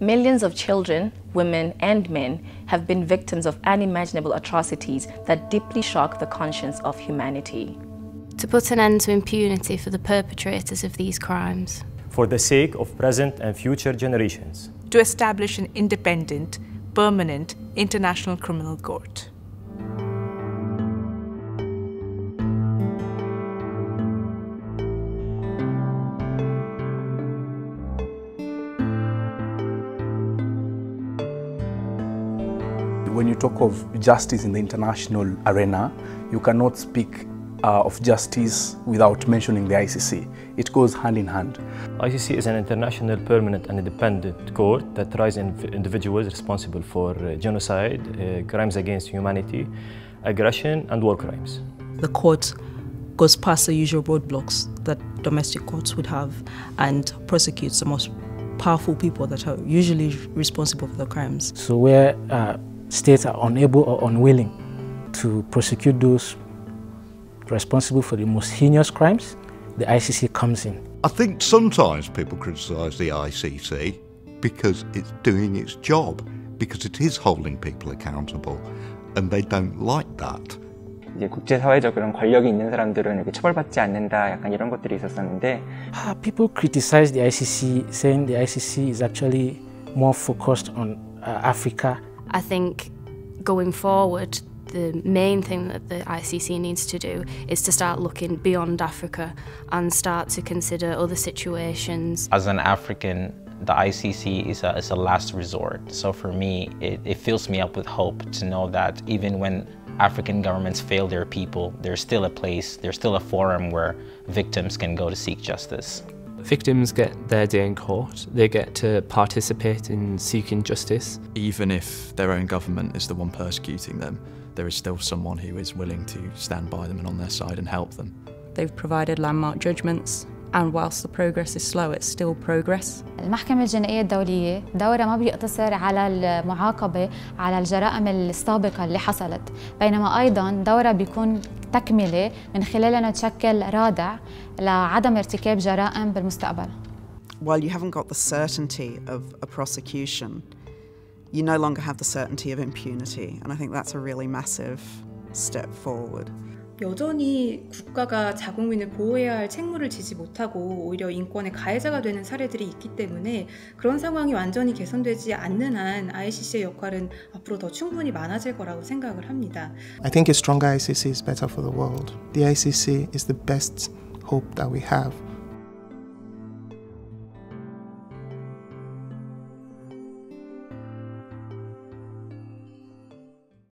Millions of children, women, and men have been victims of unimaginable atrocities that deeply shock the conscience of humanity. To put an end to impunity for the perpetrators of these crimes. For the sake of present and future generations. To establish an independent, permanent international criminal court. When you talk of justice in the international arena, you cannot speak uh, of justice without mentioning the ICC. It goes hand in hand. ICC is an international permanent and independent court that tries individuals responsible for uh, genocide, uh, crimes against humanity, aggression and war crimes. The court goes past the usual roadblocks that domestic courts would have and prosecutes the most powerful people that are usually responsible for the crimes. So where uh, states are unable or unwilling to prosecute those responsible for the most heinous crimes, the ICC comes in. I think sometimes people criticise the ICC because it's doing its job, because it is holding people accountable, and they don't like that. 이제 국제사회적 그런 권력이 있는 사람들은 이렇게 처벌받지 않는다 약간 이런 것들이 있었었는데 people criticize the ICC saying the ICC is actually more focused on uh, Africa I think going forward, the main thing that the ICC needs to do is to start looking beyond Africa and start to consider other situations. As an African, the ICC is a, is a last resort. So for me, it, it fills me up with hope to know that even when African governments fail their people, there's still a place, there's still a forum where victims can go to seek justice. Victims get their day in court, they get to participate in seeking justice. Even if their own government is the one persecuting them, there is still someone who is willing to stand by them and on their side and help them. They've provided landmark judgments and whilst the progress is slow, it's still progress. المحكمة الجنائية الدولية دورها ما بيقتصر على المعاقبة على الجرائم السابقة اللي حصلت بينما أيضا دورها بيكون تكملة من خلالها تشكل رادع لعدم ارتكاب جرائم بالمستقبل. While you haven't got the certainty of a prosecution, you no longer have the certainty of impunity, and I think that's a really massive step forward. 여전히 국가가 자국민을 보호해야 할 책무를 지지 못하고 오히려 인권의 가해자가 되는 사례들이 있기 때문에 그런 상황이 완전히 개선되지 않는 한 ICC의 역할은 앞으로 더 충분히 많아질 거라고 생각을 합니다. I think a stronger ICC is better for the world. The ICC is the best hope that we have.